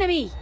enemy!